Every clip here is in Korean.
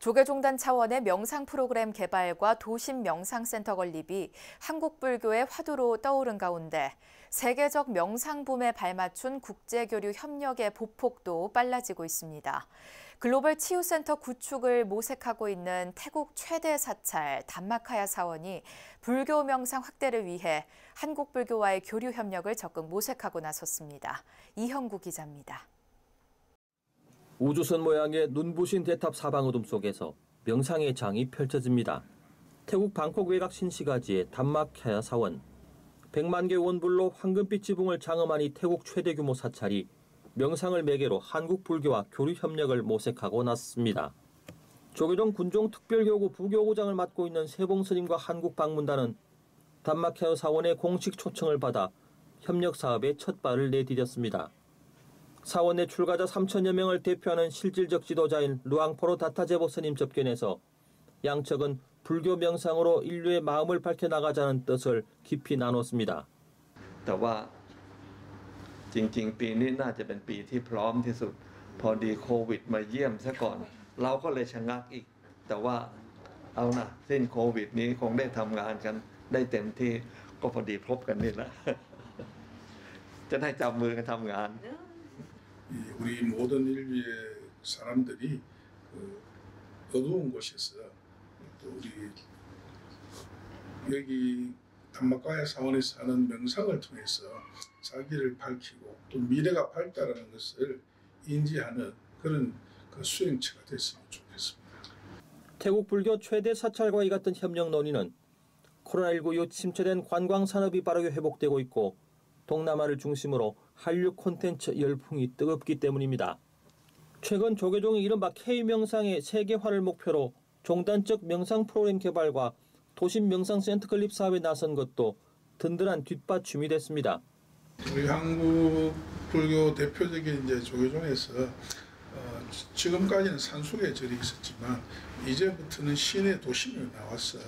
조계종단 차원의 명상 프로그램 개발과 도심 명상센터 건립이 한국 불교의 화두로 떠오른 가운데 세계적 명상 붐에 발맞춘 국제교류 협력의 보폭도 빨라지고 있습니다. 글로벌 치유센터 구축을 모색하고 있는 태국 최대 사찰 담마카야 사원이 불교 명상 확대를 위해 한국 불교와의 교류 협력을 적극 모색하고 나섰습니다. 이형구 기자입니다. 우주선 모양의 눈부신 대탑 사방 어둠 속에서 명상의 장이 펼쳐집니다. 태국 방콕 외곽 신시가지의 단마카야 사원. 100만 개 원불로 황금빛 지붕을 장엄한 이 태국 최대 규모 사찰이 명상을 매개로 한국 불교와 교류 협력을 모색하고 났습니다. 조계종 군종 특별교구 부교구장을 맡고 있는 세봉 스님과 한국 방문단은 단마케어 사원의 공식 초청을 받아 협력 사업에 첫 발을 내디뎠습니다. 사원의 출가자 3천여 명을 대표하는 실질적 지도자인 루앙포로 다타제보 스님 접견에서 양측은 불교 명상으로 인류의 마음을 밝혀나가자는 뜻을 깊이 나눴습니다. แต่ว่าจริงๆ ปีนี้น่าจะเป็นปีที่พร้อมที่สุด พอดีโควิดมาเยี่ยมซะก่อน เราก็เลยชะงักอีก แต่ว่าเอานะสิ้นโควิดนี้คงได้ทำงานกันได้เต็มที่ก็พอดีพบกันนี่แหละ จะได้จับมือกันทำงาน 이 우리 모든 인류의 사람들이 그 어두운 곳에서 또 우리 여기 담마과의 사원에 사는 명상을 통해서 자기를 밝히고 또 미래가 밝다라는 것을 인지하는 그런 그 수행체가 됐으면 좋겠습니다. 태국 불교 최대 사찰과 이 같은 협력 논의는 코로나19 이후 침체된 관광 산업이 빠르게 회복되고 있고 동남아를 중심으로 한류 콘텐츠 열풍이 뜨겁기 때문입니다. 최근 조계종이 이른바 K-명상의 세계화를 목표로 종단적 명상 프로그램 개발과 도심 명상 센터 건립 사업에 나선 것도 든든한 뒷받침이 됐습니다. 우리 한국 불교 대표적인 이제 조계종에서 어, 지금까지는 산속에 절이 있었지만 이제부터는 시내 도심에 나와서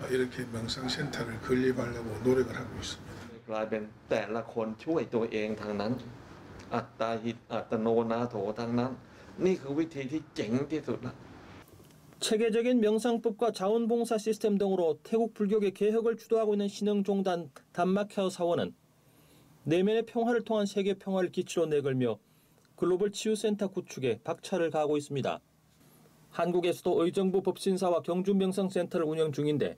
어, 이렇게 명상센터를 건립하려고 노력을 하고 있습니다. กลายเป็นแต่ละคนช่วยตัวเองทางนั้น อัตตาหิตอัตโนนาโถทางนั้น นี่คือวิธีที่เจ๋งที่สุดละ 체계적인 명상법과 자원봉사 시스템 등으로 태국 불교계 개혁을 주도하고 있는 신흥종단 단마케어 사원은 내면의 평화를 통한 세계 평화를 기치로 내걸며 글로벌 치유센터 구축에 박차를 가하고 있습니다. 한국에서도 의정부 법신사와 경주명상센터를 운영 중인데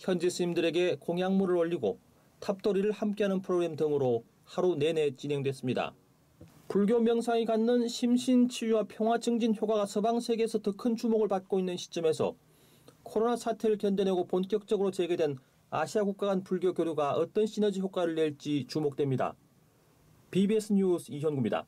현지 스님들에게 공약물을 올리고 탑도리를 함께하는 프로그램 등으로 하루 내내 진행됐습니다. 불교 명상이 갖는 심신치유와 평화 증진 효과가 서방 세계에서 더 큰 주목을 받고 있는 시점에서 코로나 사태를 견뎌내고 본격적으로 재개된 아시아 국가 간 불교 교류가 어떤 시너지 효과를 낼지 주목됩니다. BBS 뉴스 이현구입니다.